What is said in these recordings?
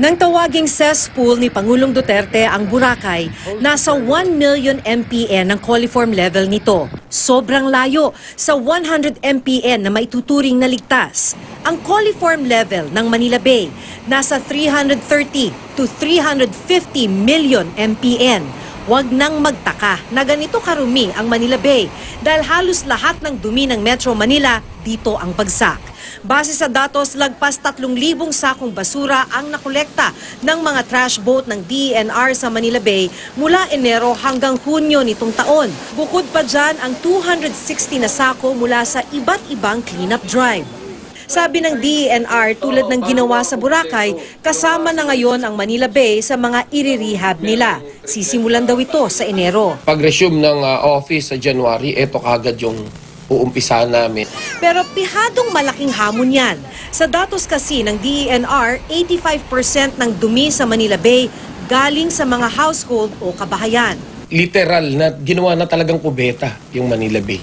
Nang tawaging cesspool ni Pangulong Duterte ang Boracay, nasa 1 million MPN ang coliform level nito. Sobrang layo sa 100 MPN na maituturing na ligtas. Ang coliform level ng Manila Bay nasa 330 to 350 million MPN. Huwag nang magtaka na ganito karumi ang Manila Bay dahil halos lahat ng dumi ng Metro Manila dito ang bagsak. Base sa datos, lagpas 3,000 sakong basura ang nakolekta ng mga trash boat ng DENR sa Manila Bay mula Enero hanggang Hunyo nitong taon. Bukod pa dyan ang 260 na sako mula sa iba't ibang cleanup drive. Sabi ng DENR, tulad ng ginawa sa Boracay, kasama na ngayon ang Manila Bay sa mga i-rehab nila. Sisimulan daw ito sa Enero. Pag-resume ng uh, office sa January, eto kagad yung uumpisa namin. Pero pihadong malaking hamon yan. Sa datos kasi ng DENR, 85% ng dumi sa Manila Bay galing sa mga household o kabahayan. Literal na ginawa na talagang kubeta yung Manila Bay.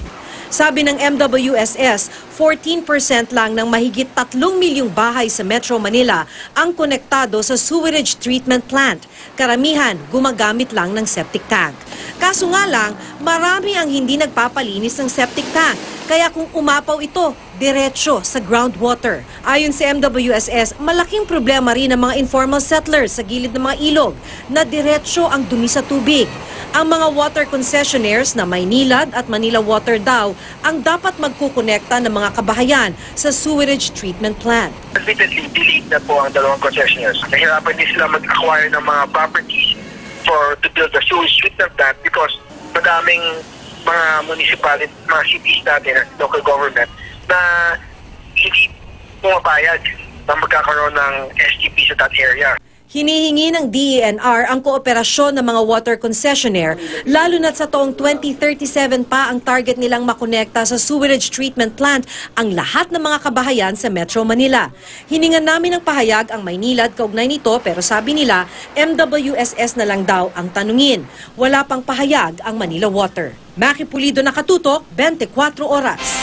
Sabi ng MWSS, 14% lang ng mahigit 3 milyong bahay sa Metro Manila ang konektado sa sewerage treatment plant. Karamihan gumagamit lang ng septic tank. Kaso nga lang, marami ang hindi nagpapalinis ng septic tank. Kaya kung umapaw ito, diretsyo sa groundwater. Ayon sa MWSS, malaking problema rin ang mga informal settlers sa gilid ng mga ilog na diretsyo ang dumi sa tubig. Ang mga water concessionaires na Maynilad at Manila Water daw ang dapat magkukonekta ng mga kabahayan sa sewerage treatment plant. admittedly, delete na po ang dalawang concessionaires. Nahirapan din sila mag-acquire ng mga properties for to build the sewage treatment plant because madaming mga municipality, mga cities natin at local government na hindi pumapayag na magkakaroon ng STP sa that area. Hinihingi ng DENR ang kooperasyon ng mga water concessionaire, lalo na sa taong 2037 pa ang target nilang makonekta sa sewerage treatment plant ang lahat ng mga kabahayan sa Metro Manila. Hiningan namin ng pahayag ang Maynilad kaugnay nito pero sabi nila MWSS na lang daw ang tanungin. Wala pang pahayag ang Manila Water. Maki Pulido nakatutok, 24 oras.